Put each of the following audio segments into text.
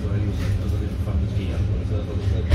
出来旅行都是这种放不起烟火的或者是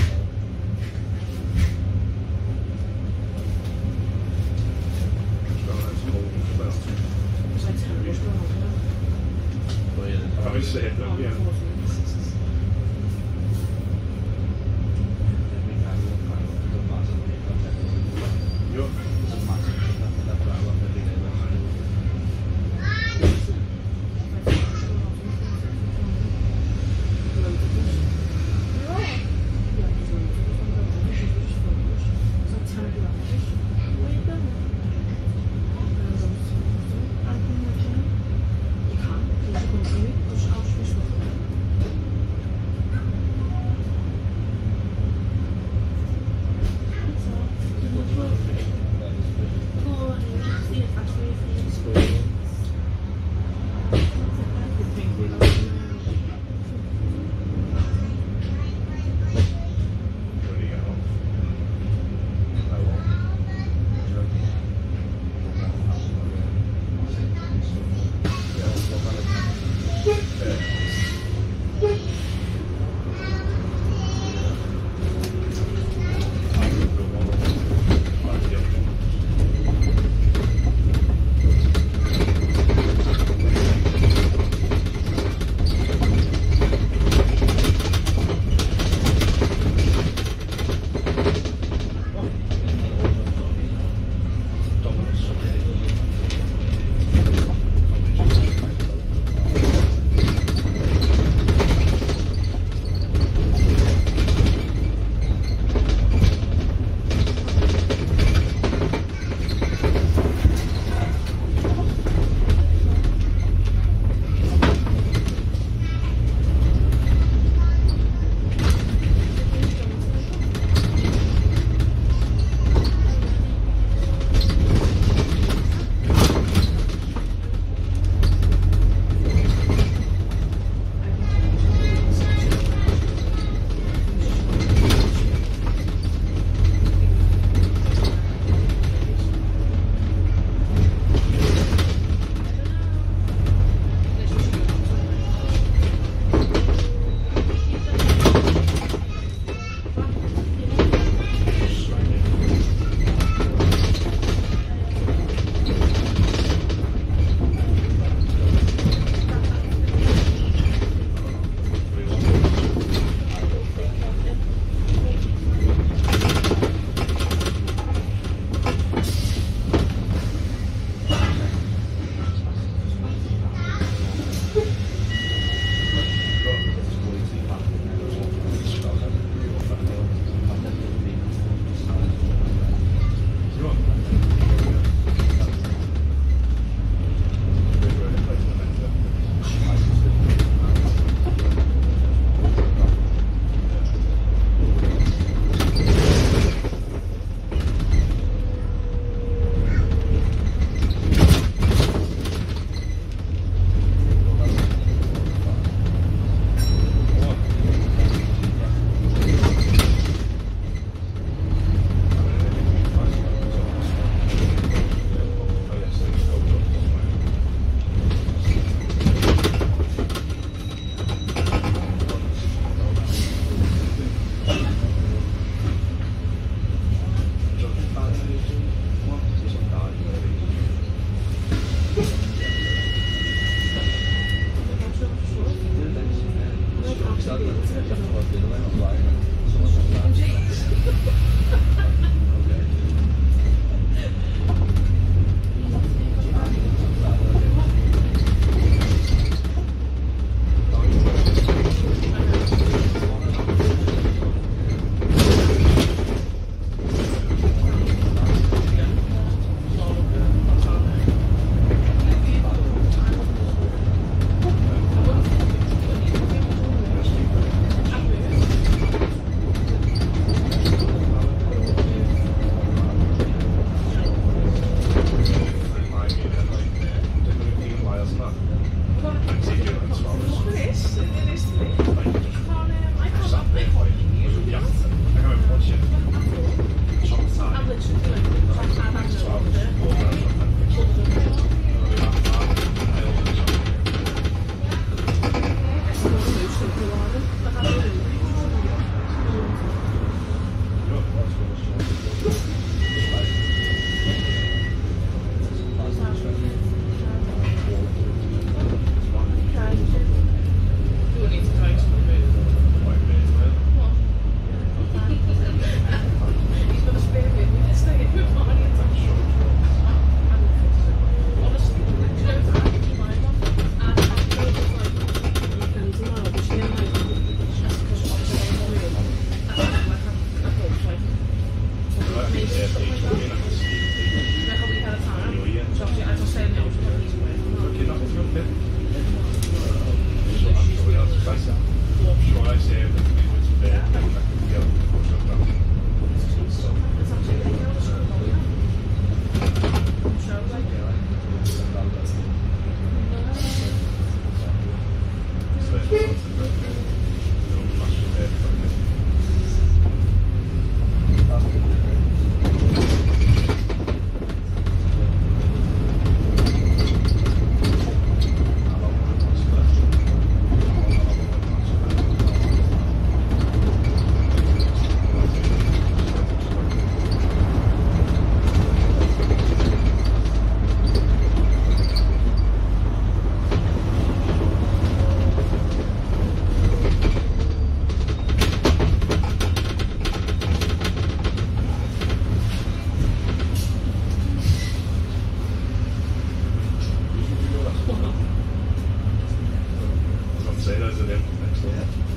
to them. Thanks a lot.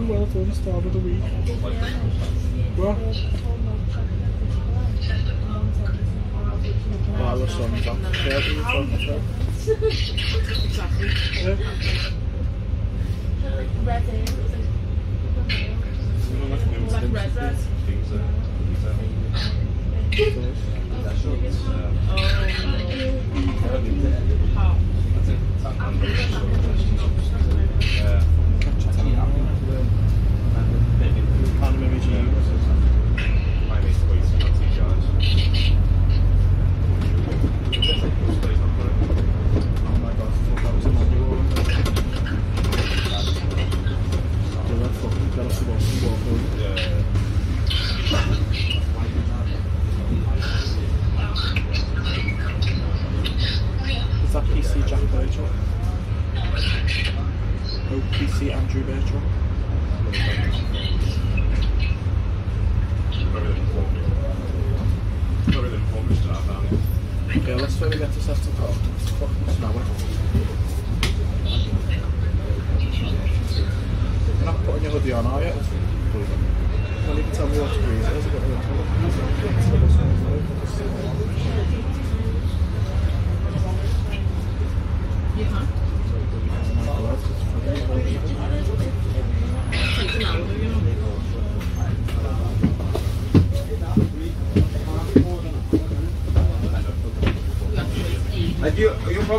Was like, ooh, well done, start of the week. What? Well, I was on top. Yeah, I think on the top. Yeah. Like red red. Yeah. Catch a time. Anime regime. My mate's quite not too charged. Oh my god, I thought that was a manual. Yeah, that fucking got us about to walk over. Yeah. Is that PC Jack Birchall? Oh, PC Andrew Birchall. Probably the performance. Probably the performance start down. Okay, let's try to get to Sefton Park. It's fucking snowing. You're not putting your hoodie on, are you? Can't even tell me what degrees it is. I've got no You can. Takes an hour, you know. We have to wait eight. Like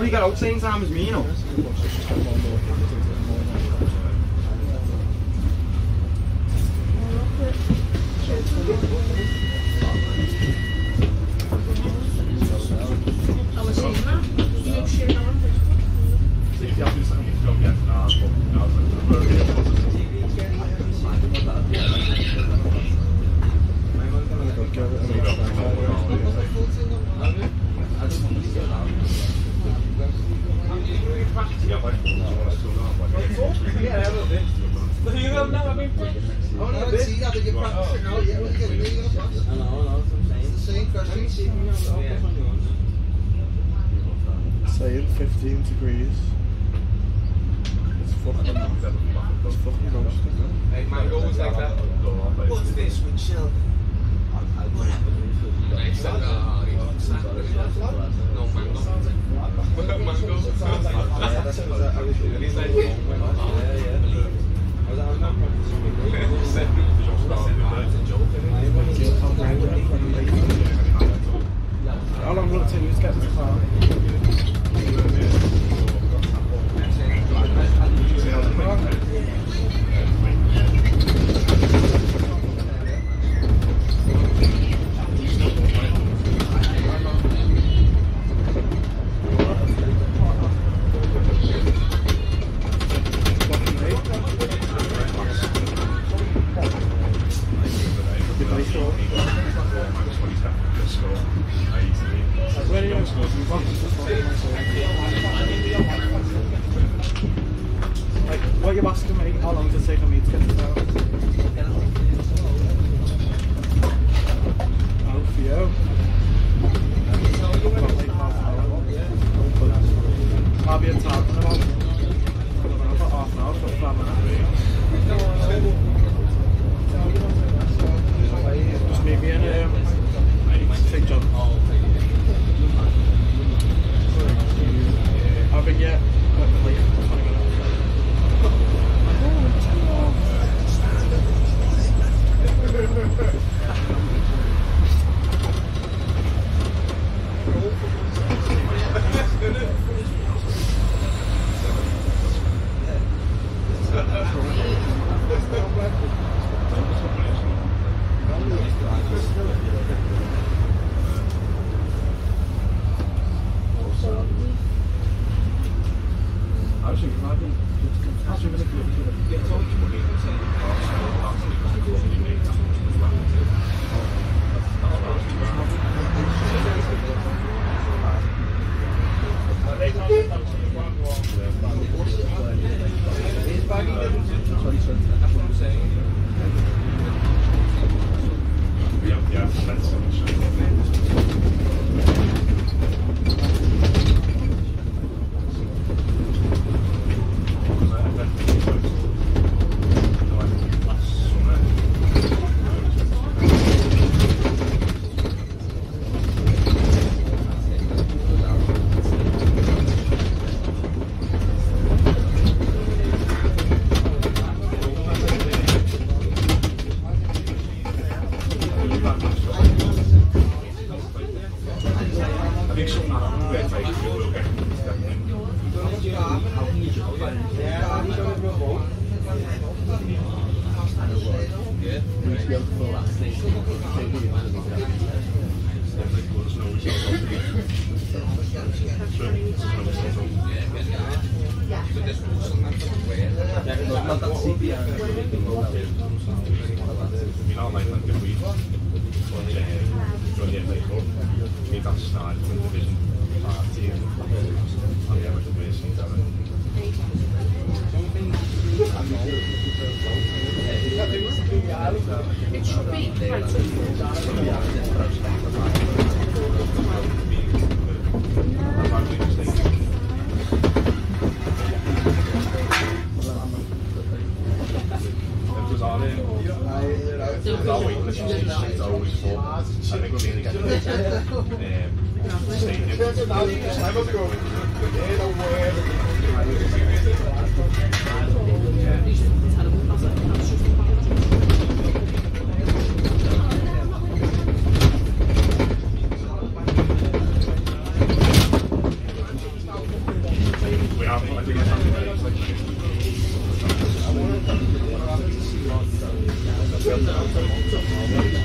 you got out same time as me, you know. I was saying that. You know, shit on Facebook. So if you have to do something, you don't get an hour, but you know, it's a very positive. Yeah, like, you want us to know, like, Yeah, a little bit. But you have now, I mean, oh, a little bit. See that you're practicing now, yeah, when you get it, you're gonna pass. I know, I know, that's what I'm saying. It's the same questions. Saying 15 degrees. It's fucking, it's fucking roasting. Hey, my goal was like that. What's this with Shell? What happened? No, mango, mango. mango. i'm a. How long will it take you to get to the car? Where are you? Like, what you've asked me, how long does it take for me to get to the Thank you.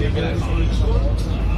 I'm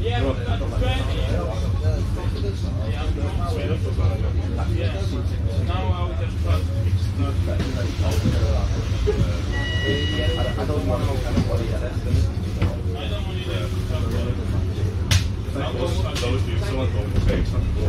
Yeah, but that's great. Ja, confidence. Now I will just try. Those dudes, someone told me, okay, some people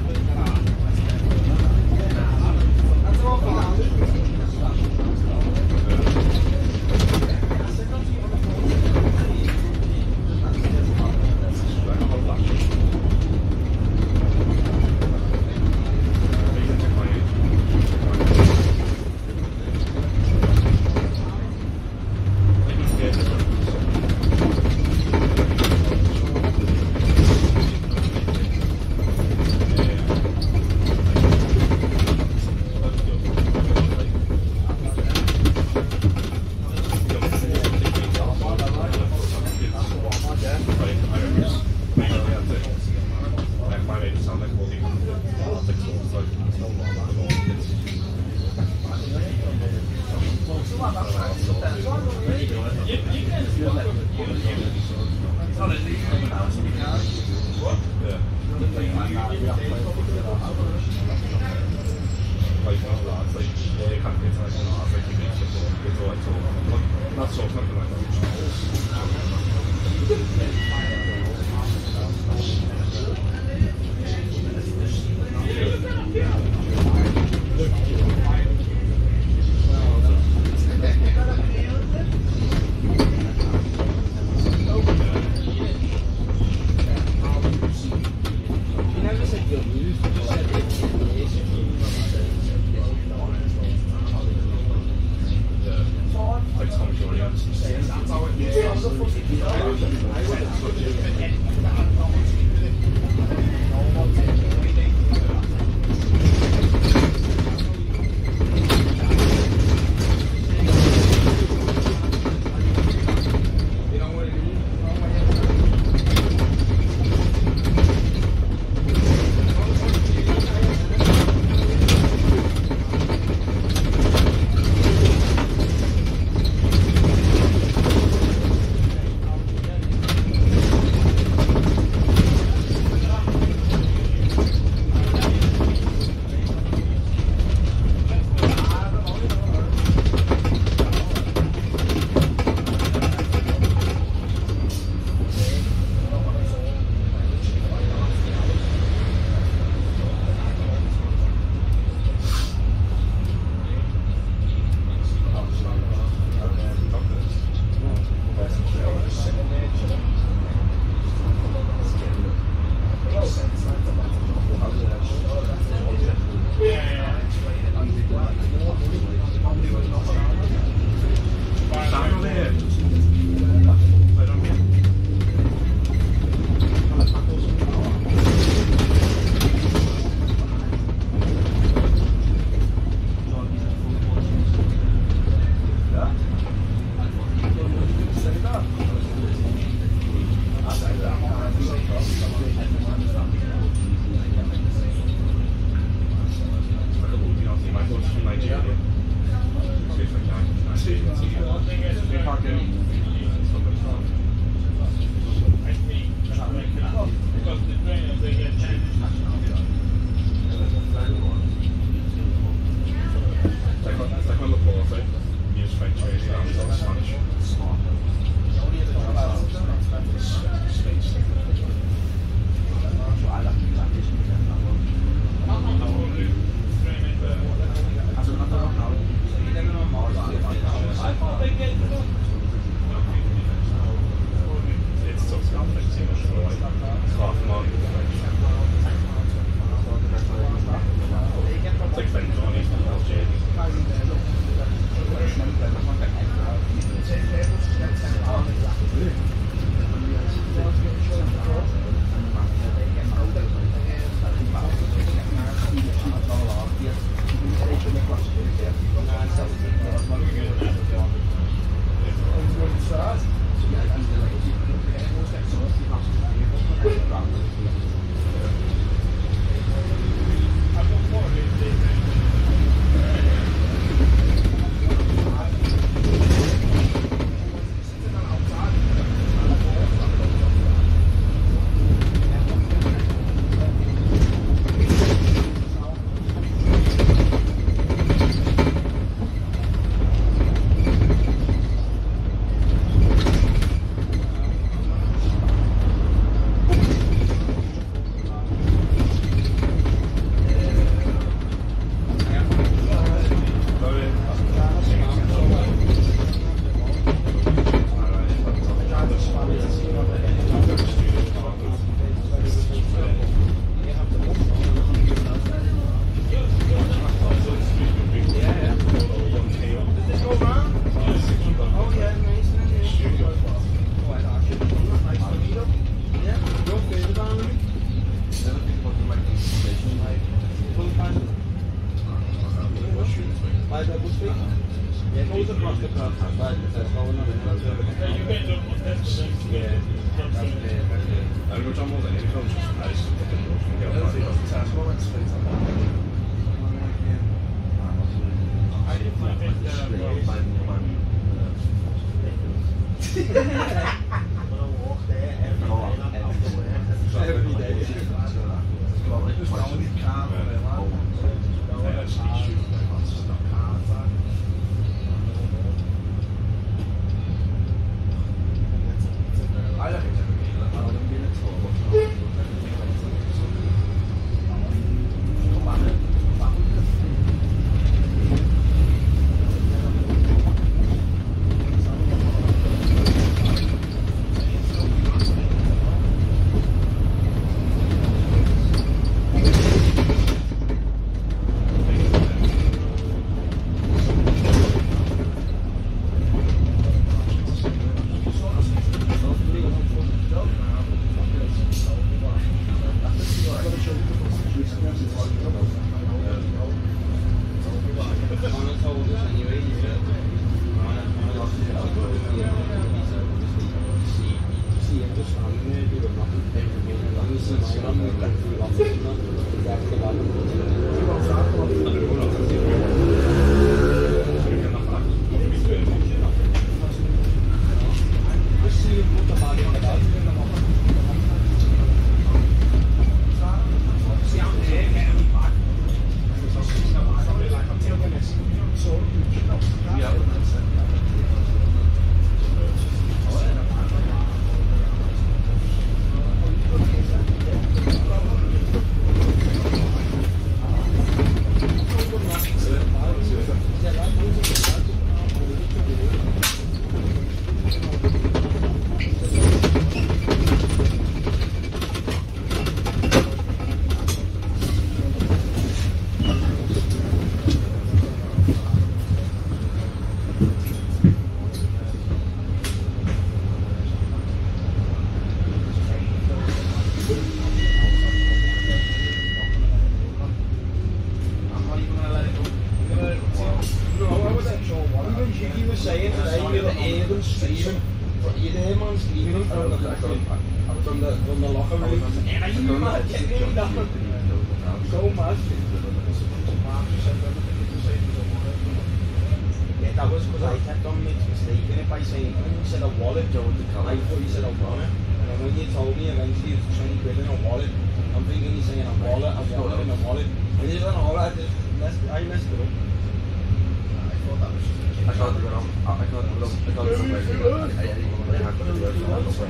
I did. Messed, I thought it was. I thought that was just. I thought they were on. I thought they were on. I thought they were on. I didn't thought that was. I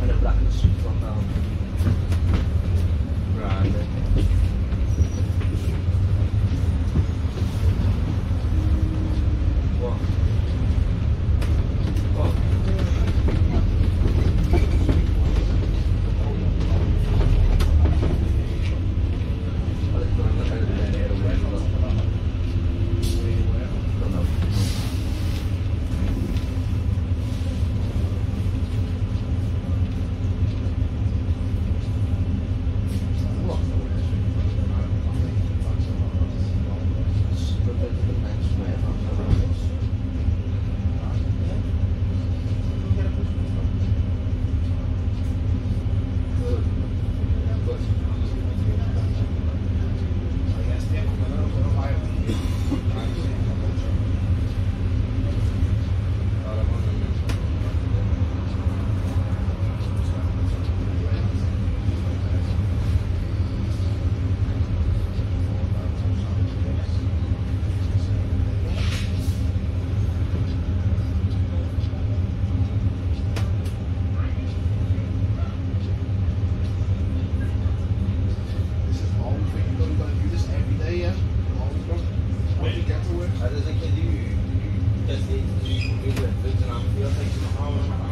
thought that was. I thought that was. هذا زكي دي تسليم في الجنة في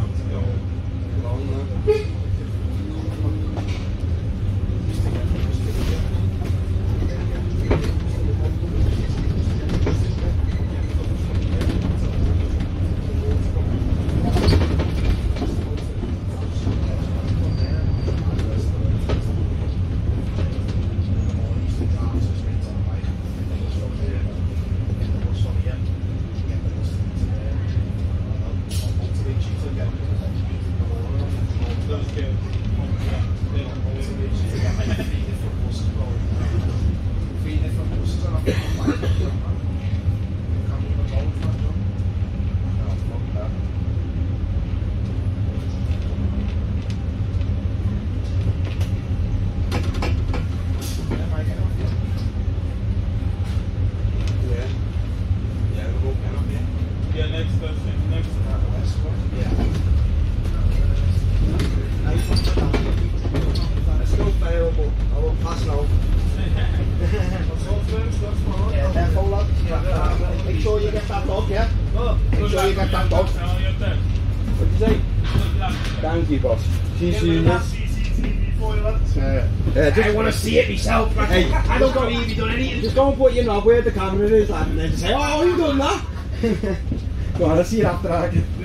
don't put your knob where the camera is and then say, oh, you done that? Go on, I'll see you after I